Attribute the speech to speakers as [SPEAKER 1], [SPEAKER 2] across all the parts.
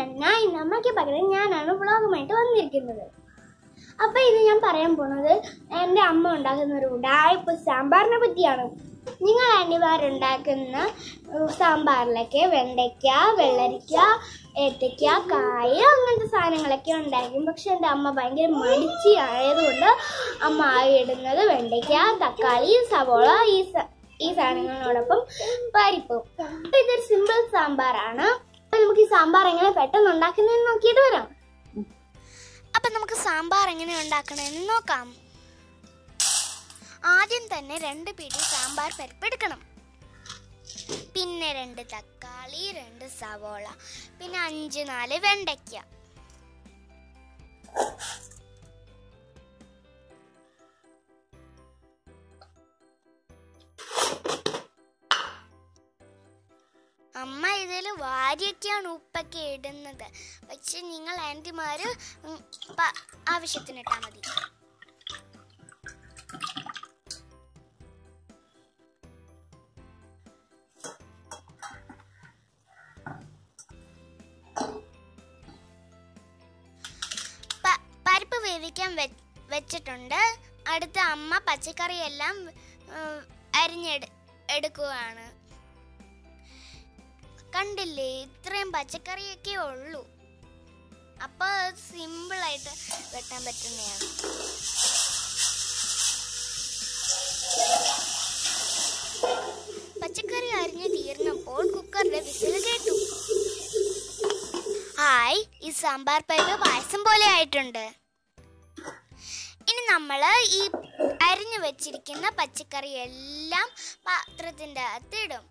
[SPEAKER 1] നന്ന ഇന്ന് അമ്മയ്ക്ക് പകരം ഞാനാണ് വ്ളോഗുമായിട്ട് വന്നിരിക്കുന്നത്. അപ്പൊ ഇത് ഞാൻ പറയാൻ പോണത് എന്റെ അമ്മ ഉണ്ടാക്കുന്ന ഒരു ഉടായ്പ സാമ്പാറിനെ പറ്റിയാണ്. നിങ്ങൾ അനിവാരുണ്ടാക്കുന്ന സാമ്പാറിലൊക്കെ വെണ്ടയ്ക്ക വെള്ളരിക്ക ഏത്തയ്ക്ക കായ അങ്ങനത്തെ സാധനങ്ങളൊക്കെ ഉണ്ടാക്കും പക്ഷെ എന്റെ അമ്മ ഭയങ്കര മടിച്ചി ആയതുകൊണ്ട് അമ്മ ആയി ഇടുന്നത് വെണ്ടയ്ക്ക തക്കാളി സവോള ഈ ഈ സാധനങ്ങളോടൊപ്പം പരിപ്പും. അപ്പൊ ഇതൊരു സിമ്പിൾ സാമ്പാറാണ്. നമുക്ക് ഈ സാമ്പാർ എങ്ങനെ പെട്ടെന്ന് ഉണ്ടാക്കുന്നതെന്ന് നോക്കിയിട്ട് വരാം.
[SPEAKER 2] അപ്പൊ നമുക്ക് സാമ്പാർ എങ്ങനെ ഉണ്ടാക്കണമെന്ന് നോക്കാം. ആദ്യം തന്നെ രണ്ട് പിടി സാമ്പാർ പരിപ്പ് എടുക്കണം. പിന്നെ രണ്ട് തക്കാളി രണ്ട് സവോള പിന്നെ അഞ്ച് നാല് വെണ്ടയ്ക്ക. അമ്മ ഇതിൽ വാരിയൊക്കെയാണ് ഉപ്പൊക്കെ ഇടുന്നത്. പക്ഷെ നിങ്ങൾ ആന്റിമാർ ആവശ്യത്തിന് ഇട്ടാൽ മതി. പരിപ്പ് വേവിക്കാൻ വെച്ചിട്ടുണ്ട്. അടുത്ത അമ്മ പച്ചക്കറിയെല്ലാം അരിഞ്ഞെടു എടുക്കുകയാണ് കണ്ടില്ലേ? ഇത്രയും പച്ചക്കറിയൊക്കെ ഉള്ളൂ. അപ്പൊ സിമ്പിൾ ആയിട്ട് വെട്ടാൻ പറ്റുന്നതാണ്. പച്ചക്കറി അരിഞ്ഞ് തീർന്നപ്പോൾ കുക്കറിന്റെ വിസിൽ കേട്ടു. ഹായ് ഈ സാമ്പാർ പരിപ്പ് പായസം പോലെ ആയിട്ടുണ്ട്. ഇനി നമ്മൾ ഈ അരിഞ്ഞു വെച്ചിരിക്കുന്ന പച്ചക്കറി എല്ലാം പാത്രത്തിന്റെ അകത്ത് ഇടും.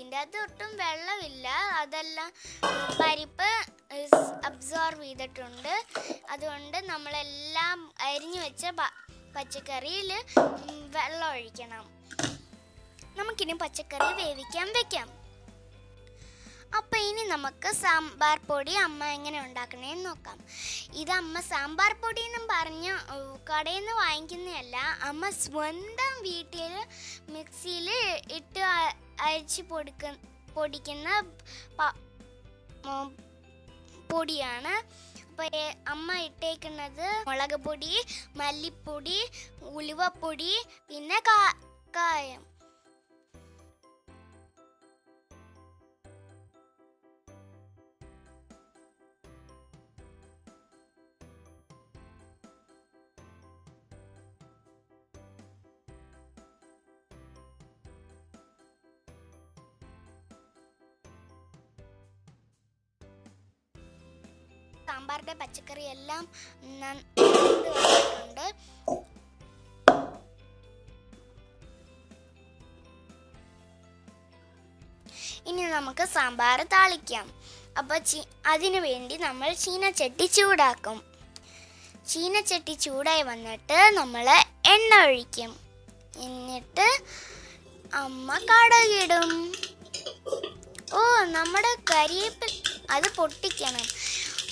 [SPEAKER 2] ഇതിന്റെ അകത്ത് ഒട്ടും വെള്ളമില്ല. അതെല്ലാം പരിപ്പ് അബ്സോർവ് ചെയ്തിട്ടുണ്ട്. അതുകൊണ്ട് നമ്മളെല്ലാം അരിഞ്ഞു വെച്ച പച്ചക്കറിയിൽ വെള്ളം ഒഴിക്കണം. നമുക്കിനി പച്ചക്കറി വേവിക്കാൻ വെക്കാം. അപ്പൊ ഇനി നമുക്ക് സാമ്പാർ പൊടി അമ്മ എങ്ങനെ ഉണ്ടാക്കണേന്ന് നോക്കാം. ഇത് അമ്മ സാമ്പാർ പൊടി എന്നും പറഞ്ഞ് കടയിൽ നിന്ന് വാങ്ങിക്കുന്നതല്ല. അമ്മ സ്വന്തം വീട്ടിൽ മിക്സിയിൽ ഇട്ട് അരിച്ച് പൊടിക്ക പൊടിക്കുന്ന പൊടിയാണ്. അപ്പോൾ അമ്മ ഇട്ടേക്കുന്നത് മുളക് പൊടി മല്ലിപ്പൊടി ഉലുവപ്പൊടി പിന്നെ കായം. സാമ്പാറിന്റെ പച്ചക്കറി എല്ലാം വന്നിട്ടുണ്ട് ഇനി നമുക്ക് സാമ്പാർ താളിക്കാം. അപ്പോൾ ചീ അതിനു വേണ്ടി നമ്മൾ ചീനച്ചട്ടി ചൂടാക്കും. ചീനച്ചട്ടി ചൂടായി വന്നിട്ട് നമ്മൾ എണ്ണ ഒഴിക്കും. എന്നിട്ട് അമ്മ കടകിടും. ഓ നമ്മുടെ കരിയേപ്പ അത് പൊട്ടിക്കണം.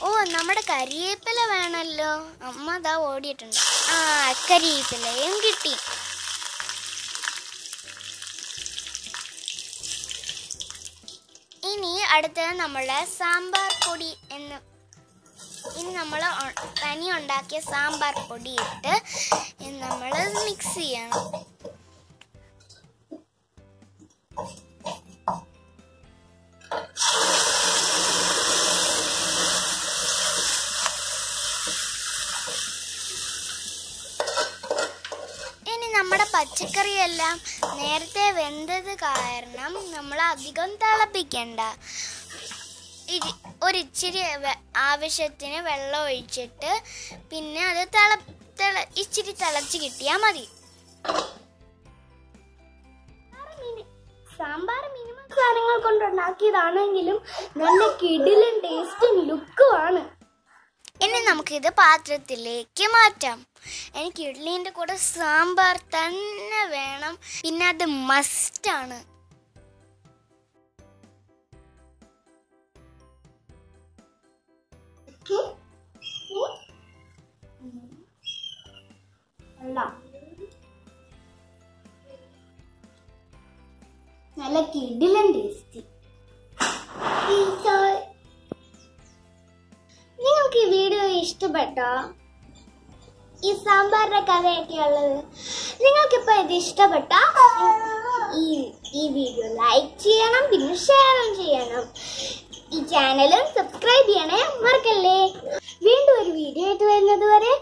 [SPEAKER 2] ഓ നമ്മുടെ കരിയേപ്പില വേണല്ലോ. അമ്മ അതാ ഓടിയിട്ടുണ്ട്. ആ കരിയേപ്പിലയും കിട്ടി. ഇനി അടുത്തത് നമ്മളെ സാമ്പാർ പൊടി എന്ന്. ഇനി നമ്മൾ തനി ഉണ്ടാക്കിയ സാമ്പാർ പൊടി ഇട്ട് നമ്മൾ മിക്സ് ചെയ്യണം. ഇനി നമ്മുടെ പച്ചക്കറിയെല്ലാം നേരത്തെ വെന്തത് കാരണം നമ്മൾ അധികം തിളപ്പിക്കണ്ട. ഒരിച്ചിരി ആവശ്യത്തിന് വെള്ളം ഒഴിച്ചിട്ട് പിന്നെ അത് തിള തിള ഇച്ചിരി തിളച്ച് കിട്ടിയാൽ മതി.
[SPEAKER 1] സാമ്പാർ മിനിമം സാധനങ്ങൾ കൊണ്ടുണ്ടാക്കിയതാണെങ്കിലും നല്ല കിടിലും ടേസ്റ്റും ലുക്കുമാണ്
[SPEAKER 2] ഇനി നമുക്കിത് പാത്രത്തിലേക്ക് മാറ്റാം. എനിക്ക് ഇഡ്ലീന്റെ കൂടെ സാമ്പാർ തന്നെ വേണം. പിന്നെ അത് മസ്റ്റാണ്
[SPEAKER 1] നല്ല കിടിലൻ ടേസ്റ്റി ഇഷ്ടപ്പെട്ടോ? ഈ സാമ്പാറിന്റെ കഥയൊക്കെയുള്ളത് നിങ്ങൾക്ക് ഇപ്പൊ ഇത് ഇഷ്ടപ്പെട്ടോ? ഈ ഈ വീഡിയോ ലൈക്ക് ചെയ്യണം പിന്നെ ഷെയറും ചെയ്യണം. ഈ ചാനലും സബ്സ്ക്രൈബ് ചെയ്യണേ മറക്കല്ലേ? വീണ്ടും ഒരു വീഡിയോ ആയിട്ട് വരുന്നത് വരെ